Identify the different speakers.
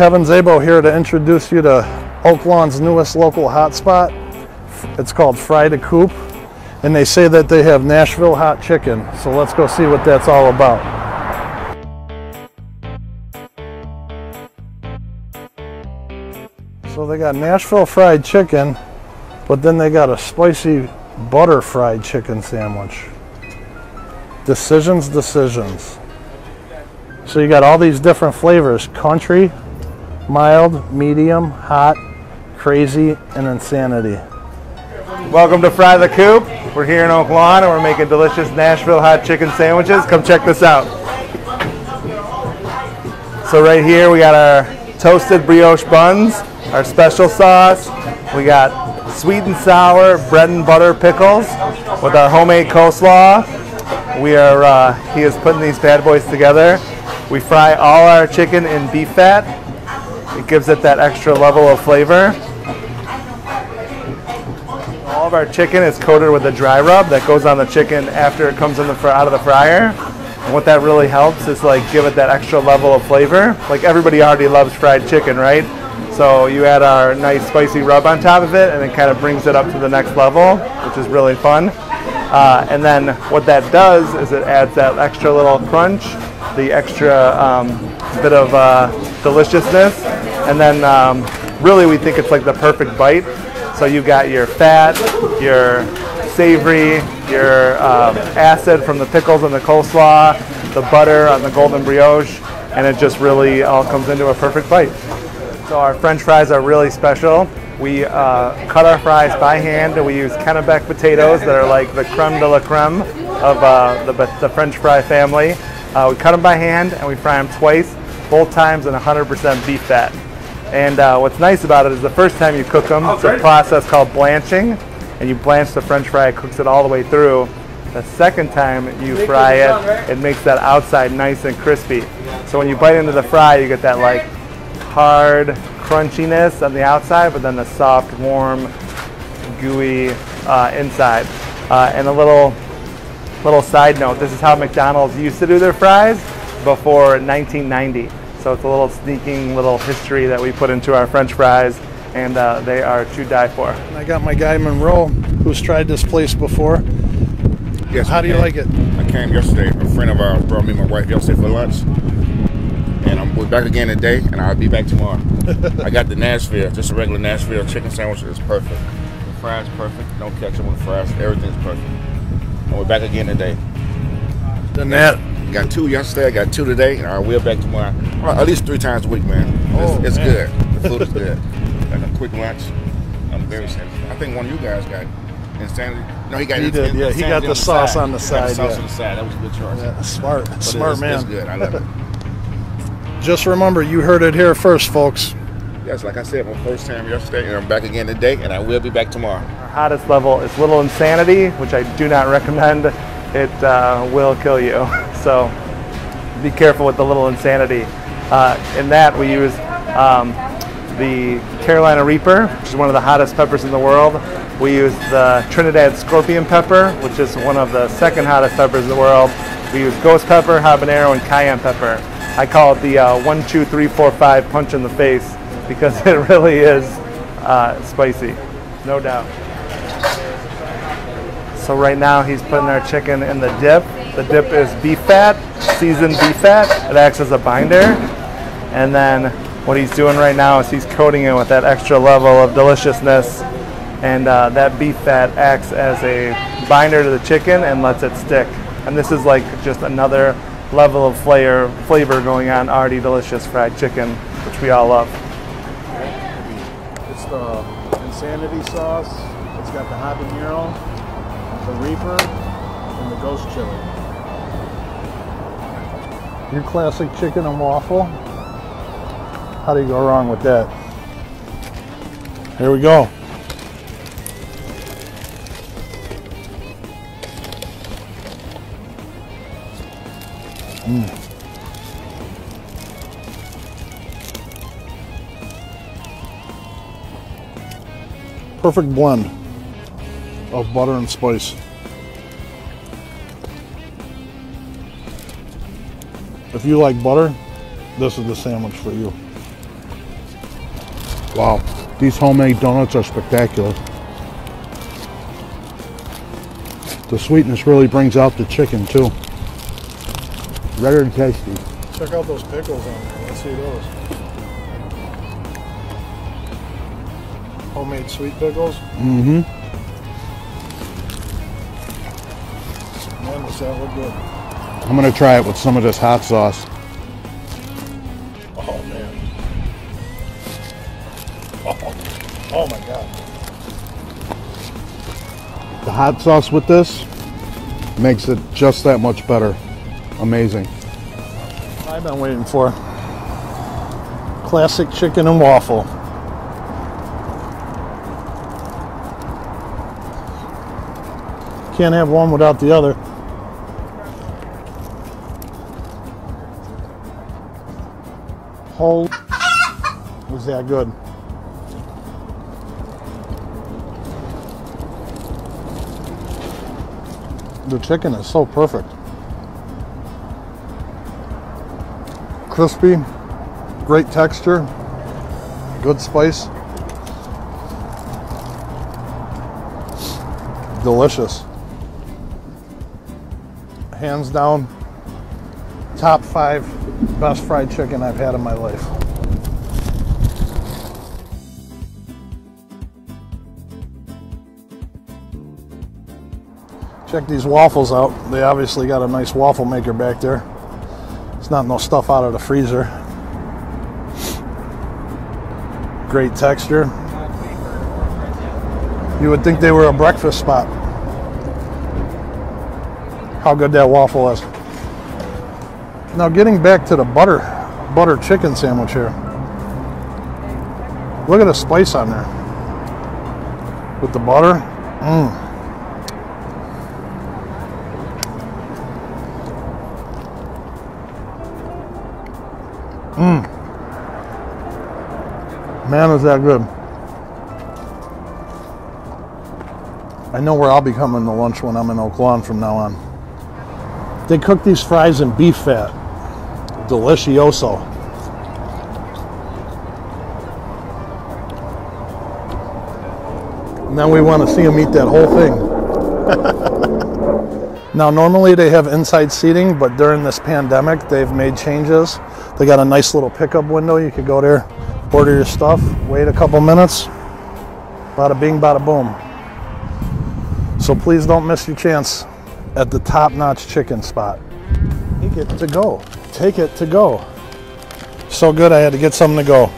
Speaker 1: Kevin Szabo here to introduce you to Oaklawn's newest local hotspot. It's called Fry the Coop, and they say that they have Nashville hot chicken. So let's go see what that's all about. So they got Nashville fried chicken, but then they got a spicy butter fried chicken sandwich. Decisions, decisions. So you got all these different flavors country, mild, medium, hot, crazy, and insanity.
Speaker 2: Welcome to Fry the Coop. We're here in Oak Lawn and we're making delicious Nashville hot chicken sandwiches. Come check this out. So right here we got our toasted brioche buns, our special sauce. We got sweet and sour bread and butter pickles with our homemade coleslaw. We are, uh, he is putting these bad boys together. We fry all our chicken in beef fat. It gives it that extra level of flavor. All of our chicken is coated with a dry rub that goes on the chicken after it comes in the, out of the fryer. And what that really helps is like give it that extra level of flavor. Like everybody already loves fried chicken, right? So you add our nice spicy rub on top of it and it kind of brings it up to the next level, which is really fun. Uh, and then what that does is it adds that extra little crunch the extra um, bit of uh, deliciousness. And then um, really we think it's like the perfect bite. So you've got your fat, your savory, your um, acid from the pickles and the coleslaw, the butter on the golden brioche, and it just really all comes into a perfect bite. So our french fries are really special. We uh, cut our fries by hand and we use Kennebec potatoes that are like the creme de la creme of uh, the, the french fry family. Uh, we cut them by hand and we fry them twice, both times in 100% beef fat. And uh, what's nice about it is the first time you cook them, oh, it's a process called blanching, and you blanch the French fry, it cooks it all the way through. The second time you fry it, it makes that outside nice and crispy. So when you bite into the fry, you get that like hard crunchiness on the outside, but then the soft, warm, gooey uh, inside. Uh, and a little Little side note, this is how McDonald's used to do their fries before 1990. So it's a little sneaking little history that we put into our french fries and uh, they are to die for.
Speaker 1: And I got my guy Monroe who's tried this place before.
Speaker 3: Yes.
Speaker 1: How do you like it?
Speaker 3: I came yesterday. A friend of ours brought me my wife yesterday for lunch. And I'm we're back again today and I'll be back tomorrow. I got the Nashville, just a regular Nashville chicken sandwich. It's perfect. The fries perfect. No ketchup on the fries. Everything's perfect. And we're back again today.
Speaker 1: Done that.
Speaker 3: Got two yesterday, I got two today, and I will back tomorrow. At least three times a week, man.
Speaker 1: Oh,
Speaker 3: it's, it's
Speaker 1: man.
Speaker 3: good. The food is good. And a quick lunch. I'm very satisfied. I think one of you guys got insanity. No, he got
Speaker 1: He did, yeah. He got
Speaker 3: Insanity
Speaker 1: the sauce on the
Speaker 3: He got
Speaker 1: side,
Speaker 3: sauce
Speaker 1: yeah.
Speaker 3: on the side. That was a good choice.
Speaker 1: Yeah, smart,
Speaker 3: But
Speaker 1: smart
Speaker 3: it's,
Speaker 1: man.
Speaker 3: It's good. I love it.
Speaker 1: Just remember, you heard it here first, folks.
Speaker 3: Yes, like I said, my first time yesterday, and I'm back again today, and I will be back tomorrow.
Speaker 2: Our hottest level is Little Insanity, which I do not recommend. It uh, will kill you. So be careful with the Little Insanity. Uh, in that, we use um, the Carolina Reaper, which is one of the hottest peppers in the world. We use the Trinidad Scorpion Pepper, which is one of the second hottest peppers in the world. We use ghost pepper, habanero, and cayenne pepper. I call it the uh, one, two, three, four, five punch in the face because it really is uh, spicy, no doubt. So right now he's putting our chicken in the dip. The dip is beef fat, seasoned beef fat. It acts as a binder. And then what he's doing right now is he's coating it with that extra level of deliciousness. And uh, that beef fat acts as a binder to the chicken and lets it stick. And this is like just another level of flavor, flavor going on already delicious fried chicken, which we all love.
Speaker 1: It's the insanity sauce. It's got the habanero, the reaper, and the ghost chili. Your classic chicken and waffle. How do you go wrong with that? Here we go. Mm. Perfect blend of butter and spice. If you like butter, this is the sandwich for you.
Speaker 4: Wow, these homemade donuts are spectacular. The sweetness really brings out the chicken too. Very tasty.
Speaker 1: Check out those pickles on there. Let's see those. Homemade sweet pickles.
Speaker 4: Mm-hmm.
Speaker 1: Man, does that look good.
Speaker 4: I'm gonna try it with some of this hot sauce. Hot sauce with this makes it just that much better. Amazing.
Speaker 1: I've been waiting for classic chicken and waffle. Can't have one without the other. Whole was that good. The chicken is so perfect. Crispy, great texture, good spice. Delicious. Hands down, top five best fried chicken I've had in my life. Check these waffles out. They obviously got a nice waffle maker back there. It's not no stuff out of the freezer. Great texture. You would think they were a breakfast spot. How good that waffle is. Now getting back to the butter butter chicken sandwich here. Look at the spice on there. With the butter. Mmm. Mmm. Man, is that good. I know where I'll be coming to lunch when I'm in Oak Lawn from now on. They cook these fries in beef fat. Delicioso. Now we want to see them eat that whole thing. now normally they have inside seating, but during this pandemic they've made changes. They got a nice little pickup window. You could go there, order your stuff, wait a couple minutes. Bada bing, bada boom. So please don't miss your chance at the top-notch chicken spot. Take it to go. Take it to go. So good I had to get something to go.